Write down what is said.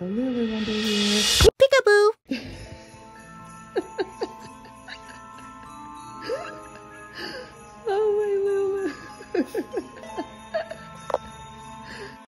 There's a lily under here. Peekaboo!